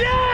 Yeah!